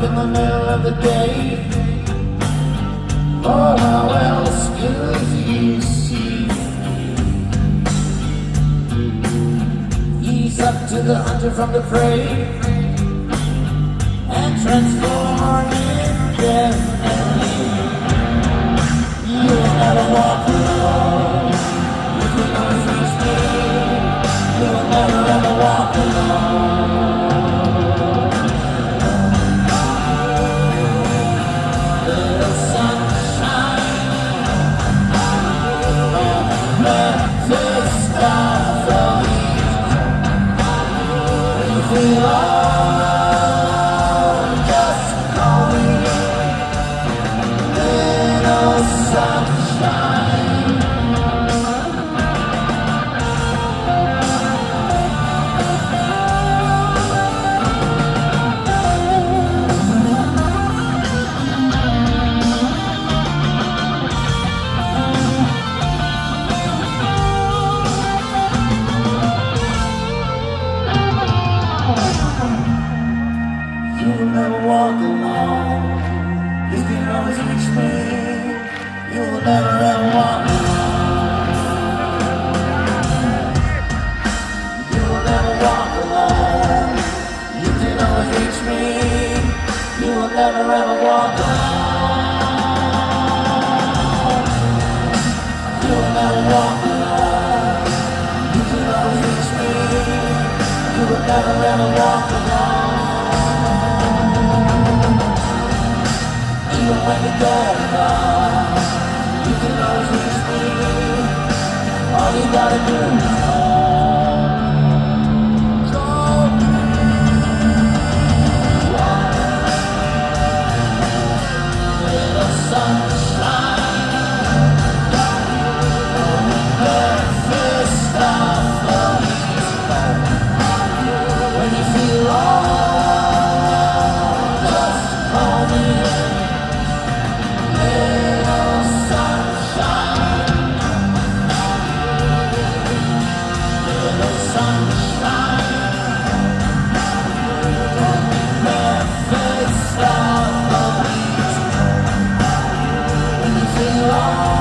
the middle of the day. Oh, how else could you see? Ease up to the hunter from the prey and transform indefinitely. You'll never walk alone. You can always reach me. You'll never ever walk alone. You'll never walk alone. You can always reach me. You'll never ever walk alone. You'll never walk alone. You can always reach me. You will never ever walk alone. You'll never walk alone. You can always reach me. You will never ever walk alone. Oh.